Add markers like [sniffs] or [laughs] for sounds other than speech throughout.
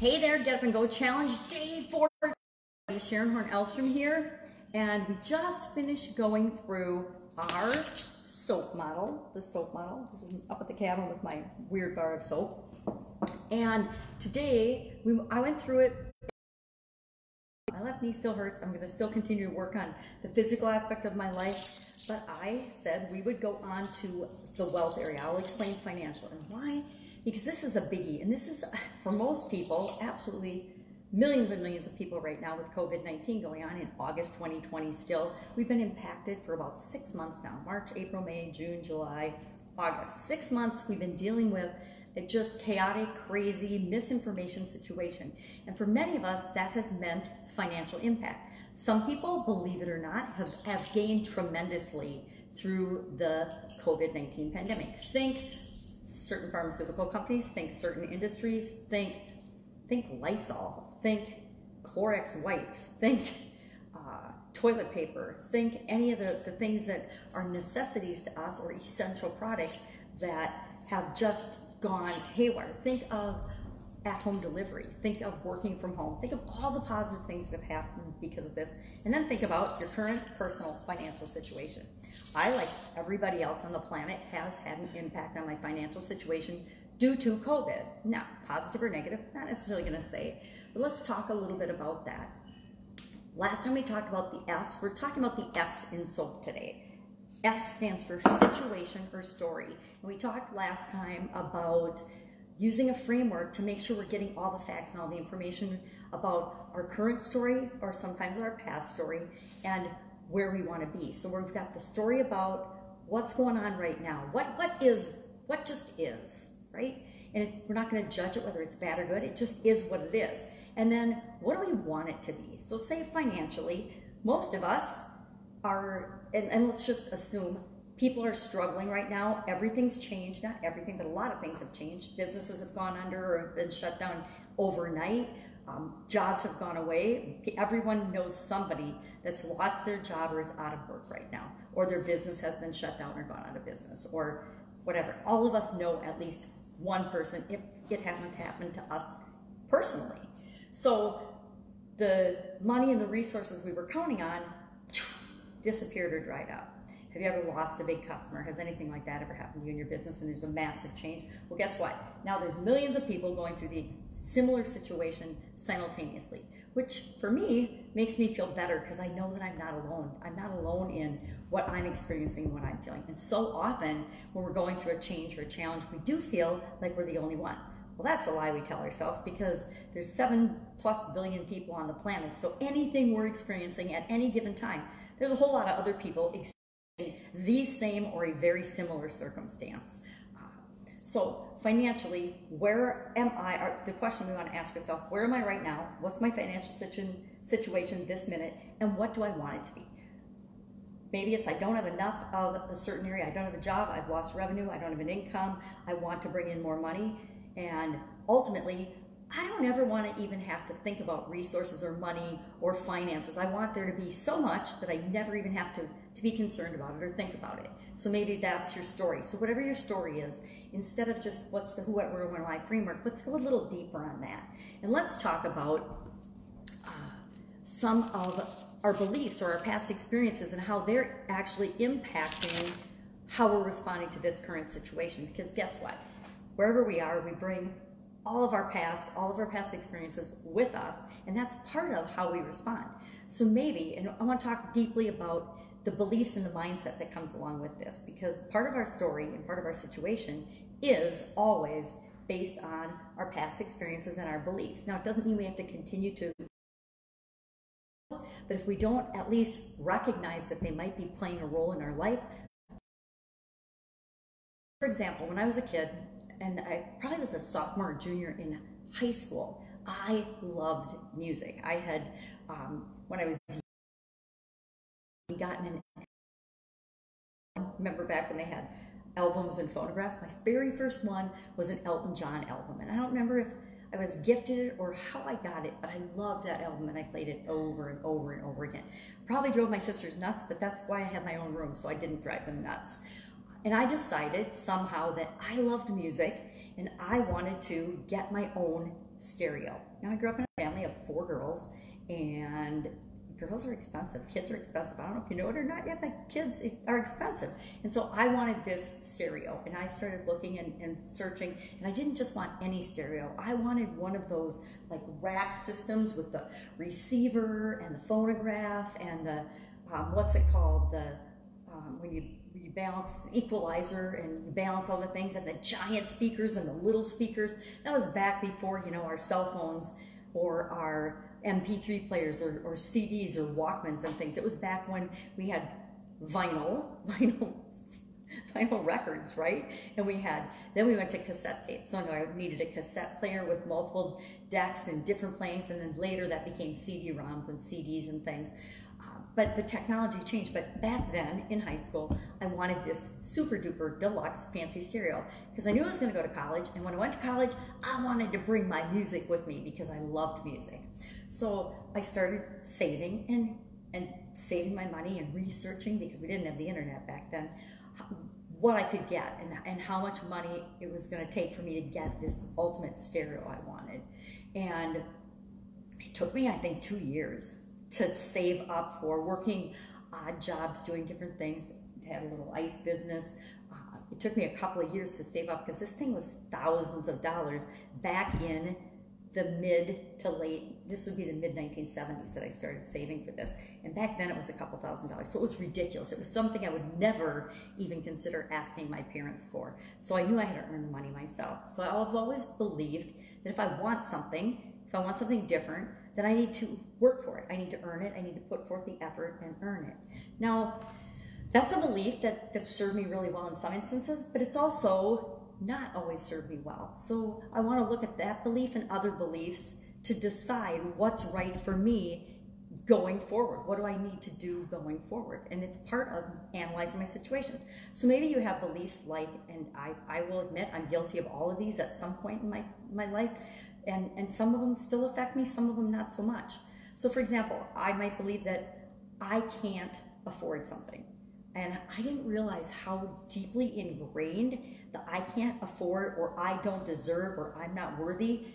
Hey there, Get Up and Go Challenge Day 4. Sharon Horne-Ellstrom here, and we just finished going through our soap model, the soap model. This is up at the cabin with my weird bar of soap. And today, we, I went through it. My left knee still hurts. I'm going to still continue to work on the physical aspect of my life. But I said we would go on to the wealth area. I'll explain financial and why because this is a biggie. And this is, [sighs] for most people, absolutely millions and millions of people right now with COVID-19 going on in August 2020 still. We've been impacted for about six months now, March, April, May, June, July, August. Six months we've been dealing with a just chaotic, crazy, misinformation situation. And for many of us, that has meant financial impact. Some people, believe it or not, have, have gained tremendously through the COVID-19 pandemic. Think certain pharmaceutical companies, think certain industries, think think Lysol, think Clorox wipes, think uh, toilet paper, think any of the, the things that are necessities to us or essential products that have just gone haywire. Think of at-home delivery. Think of working from home. Think of all the positive things that have happened because of this. And then think about your current personal financial situation. I, like everybody else on the planet, has had an impact on my financial situation due to COVID. Now, positive or negative, not necessarily going to say, but let's talk a little bit about that. Last time we talked about the S, we're talking about the S in SOAP today. S stands for situation or story. And we talked last time about using a framework to make sure we're getting all the facts and all the information about our current story or sometimes our past story and where we want to be. So we've got the story about what's going on right now. What what is what just is, right? And it, we're not going to judge it whether it's bad or good. It just is what it is. And then what do we want it to be? So say financially, most of us are, and, and let's just assume people are struggling right now. Everything's changed, not everything, but a lot of things have changed. Businesses have gone under or been shut down overnight. Um, jobs have gone away. Everyone knows somebody that's lost their job or is out of work right now, or their business has been shut down or gone out of business, or whatever. All of us know at least one person if it hasn't happened to us personally. So the money and the resources we were counting on disappeared or dried up. Have you ever lost a big customer? Has anything like that ever happened to you in your business and there's a massive change? Well, guess what? Now there's millions of people going through the similar situation simultaneously, which for me makes me feel better because I know that I'm not alone. I'm not alone in what I'm experiencing, what I'm feeling. And so often when we're going through a change or a challenge, we do feel like we're the only one. Well, that's a lie we tell ourselves because there's seven plus billion people on the planet. So anything we're experiencing at any given time, there's a whole lot of other people the same or a very similar circumstance. Uh, so financially, where am I? Are, the question we want to ask ourselves, where am I right now? What's my financial situ situation this minute? And what do I want it to be? Maybe it's I don't have enough of a certain area. I don't have a job. I've lost revenue. I don't have an income. I want to bring in more money. And ultimately, I don't ever want to even have to think about resources or money or finances. I want there to be so much that I never even have to, to be concerned about it or think about it. So maybe that's your story. So whatever your story is, instead of just what's the who, what, where, when, why framework, let's go a little deeper on that. And let's talk about uh, some of our beliefs or our past experiences and how they're actually impacting how we're responding to this current situation. Because guess what? Wherever we are, we bring all of our past, all of our past experiences with us, and that's part of how we respond. So maybe, and I want to talk deeply about the beliefs and the mindset that comes along with this, because part of our story and part of our situation is always based on our past experiences and our beliefs. Now, it doesn't mean we have to continue to, but if we don't at least recognize that they might be playing a role in our life, for example, when I was a kid, and I probably was a sophomore or junior in high school. I loved music. I had, um, when I was gotten an, remember back when they had albums and phonographs, my very first one was an Elton John album. And I don't remember if I was gifted it or how I got it, but I loved that album and I played it over and over and over again. Probably drove my sisters nuts, but that's why I had my own room, so I didn't drive them nuts. And I decided somehow that I loved music and I wanted to get my own stereo. Now I grew up in a family of four girls, and girls are expensive. Kids are expensive. I don't know if you know it or not yet, but kids are expensive. And so I wanted this stereo, and I started looking and, and searching, and I didn't just want any stereo. I wanted one of those like rack systems with the receiver and the phonograph and the um, what's it called the um, when you balance equalizer and you balance all the things and the giant speakers and the little speakers. That was back before you know our cell phones or our MP3 players or, or CDs or Walkmans and things. It was back when we had vinyl, [laughs] vinyl, vinyl records, right? And we had, then we went to cassette tapes. So I needed a cassette player with multiple decks and different playings, and then later that became CD-ROMs and CDs and things. But the technology changed. But back then in high school, I wanted this super duper deluxe fancy stereo because I knew I was going to go to college. And when I went to college, I wanted to bring my music with me because I loved music. So I started saving and and saving my money and researching because we didn't have the internet back then what I could get and, and how much money it was going to take for me to get this ultimate stereo I wanted. And it took me, I think, two years to save up for working odd jobs, doing different things. Had a little ice business. Uh, it took me a couple of years to save up because this thing was thousands of dollars back in the mid to late, this would be the mid 1970s that I started saving for this. And back then it was a couple thousand dollars. So it was ridiculous. It was something I would never even consider asking my parents for. So I knew I had to earn the money myself. So I've always believed that if I want something, if I want something different, then I need to work for it. I need to earn it. I need to put forth the effort and earn it. Now, that's a belief that, that served me really well in some instances, but it's also not always served me well. So I want to look at that belief and other beliefs to decide what's right for me going forward. What do I need to do going forward? And it's part of analyzing my situation. So maybe you have beliefs like, and I, I will admit I'm guilty of all of these at some point in my, my life, and, and some of them still affect me, some of them not so much. So for example, I might believe that I can't afford something. And I didn't realize how deeply ingrained the I can't afford or I don't deserve or I'm not worthy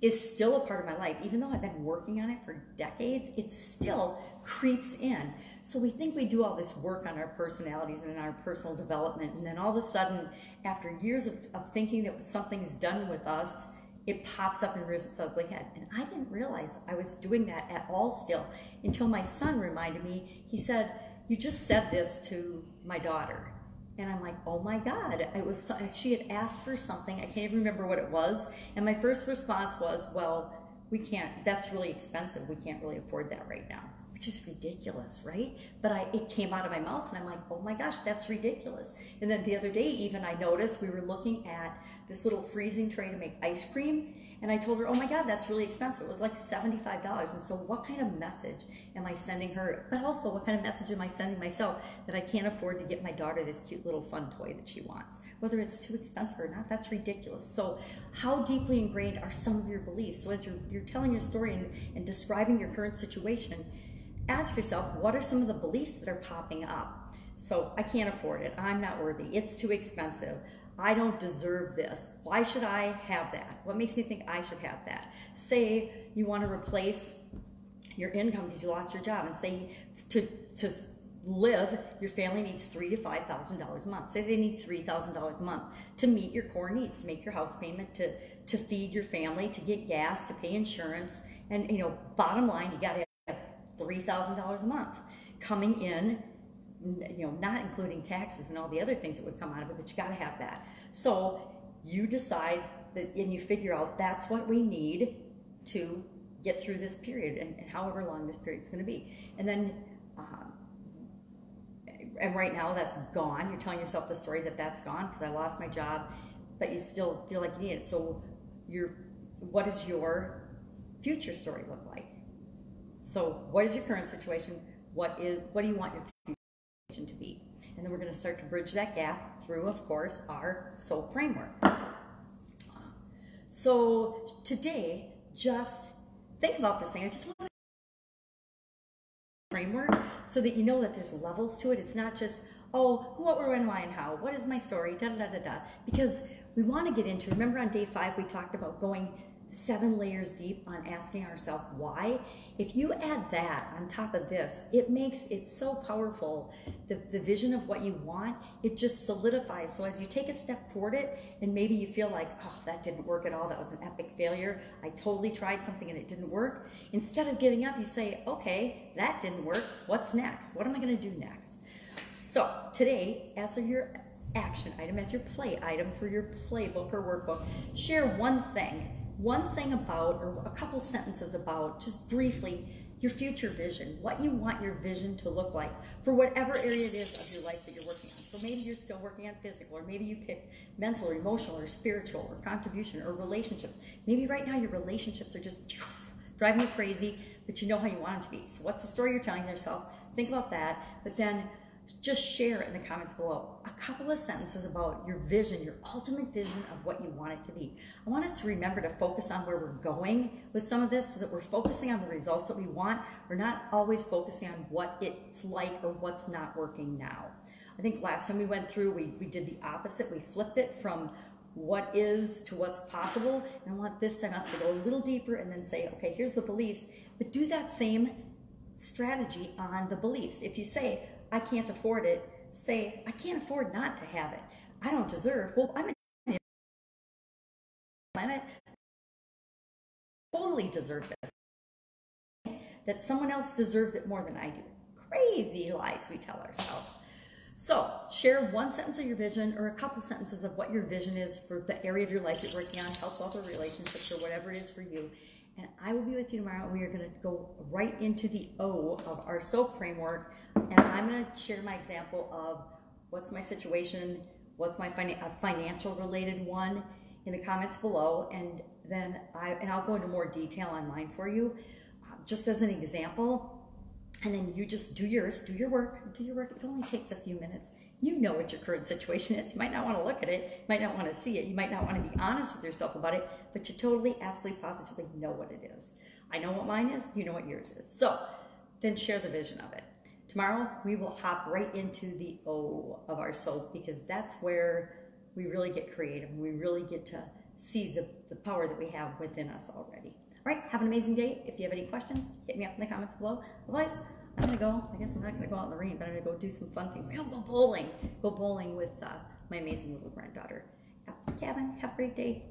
is still a part of my life. Even though I've been working on it for decades, it still creeps in. So we think we do all this work on our personalities and our personal development, and then all of a sudden, after years of, of thinking that something's done with us, it pops up and rears its ugly head. And I didn't realize I was doing that at all still until my son reminded me. He said, You just said this to my daughter. And I'm like, oh my God, it was, she had asked for something. I can't even remember what it was. And my first response was, well, we can't, that's really expensive. We can't really afford that right now, which is ridiculous, right? But I, it came out of my mouth and I'm like, oh my gosh, that's ridiculous. And then the other day, even I noticed we were looking at this little freezing tray to make ice cream and I told her, oh my God, that's really expensive. It was like $75. And so what kind of message am I sending her? But also what kind of message am I sending myself that I can't afford to get my daughter this cute little fun toy that she wants? Whether it's too expensive or not, that's ridiculous. So how deeply ingrained are some of your beliefs? So as you're, you're telling your story and, and describing your current situation, ask yourself, what are some of the beliefs that are popping up? So I can't afford it. I'm not worthy. It's too expensive. I don't deserve this. Why should I have that? What makes me think I should have that? Say you want to replace your income because you lost your job and say to, to live, your family needs three to five thousand dollars a month. Say they need three thousand dollars a month to meet your core needs, to make your house payment, to to feed your family, to get gas, to pay insurance, and you know, bottom line, you got to have three thousand dollars a month coming in you know, not including taxes and all the other things that would come out of it, but you got to have that. So you decide that, and you figure out that's what we need to get through this period and, and however long this period is going to be. And then, um, and right now that's gone. You're telling yourself the story that that's gone because I lost my job, but you still feel like you need it. So you're, what does your future story look like? So what is your current situation? What is, what do you want your future to be. And then we're going to start to bridge that gap through, of course, our soap framework. So today, just think about this thing. I just want framework so that you know that there's levels to it. It's not just, oh, who, what, where, when, why, and how. What is my story? Da, da, da, da, da. Because we want to get into, remember on day five, we talked about going seven layers deep on asking ourselves why. If you add that on top of this, it makes it so powerful. The, the vision of what you want, it just solidifies. So as you take a step toward it, and maybe you feel like, oh, that didn't work at all, that was an epic failure. I totally tried something and it didn't work. Instead of giving up, you say, okay, that didn't work. What's next? What am I going to do next? So today, as your action item, as your play item for your playbook or workbook, share one thing one thing about, or a couple sentences about, just briefly, your future vision, what you want your vision to look like for whatever area it is of your life that you're working on. So maybe you're still working on physical, or maybe you picked mental, or emotional, or spiritual, or contribution, or relationships. Maybe right now your relationships are just [sniffs] driving you crazy, but you know how you want them to be. So what's the story you're telling yourself? Think about that, but then just share in the comments below a couple of sentences about your vision, your ultimate vision of what you want it to be. I want us to remember to focus on where we're going with some of this so that we're focusing on the results that we want. We're not always focusing on what it's like or what's not working now. I think last time we went through, we, we did the opposite. We flipped it from what is to what's possible. And I want this time us to go a little deeper and then say, okay, here's the beliefs, but do that same strategy on the beliefs. If you say, I can't afford it, say, I can't afford not to have it. I don't deserve. Well, I'm a planet. Totally deserve this. That someone else deserves it more than I do. Crazy lies we tell ourselves. So, share one sentence of your vision or a couple sentences of what your vision is for the area of your life you're working on, health, wealth, or relationships, or whatever it is for you. And I will be with you tomorrow. We are going to go right into the O of our SOAP framework and I'm going to share my example of what's my situation, what's my financial related one in the comments below, and then I and I'll go into more detail on mine for you, uh, just as an example. And then you just do yours, do your work, do your work. It only takes a few minutes. You know what your current situation is. You might not want to look at it, you might not want to see it, you might not want to be honest with yourself about it, but you totally, absolutely, positively know what it is. I know what mine is, you know what yours is. So then share the vision of it. Tomorrow, we will hop right into the O of our soap because that's where we really get creative. and We really get to see the, the power that we have within us already. All right, have an amazing day. If you have any questions, hit me up in the comments below. Otherwise, I'm gonna go, I guess I'm not gonna go out in the rain, but I'm gonna go do some fun things. I'll go bowling. Go bowling with uh, my amazing little granddaughter. Cabin, have a great day.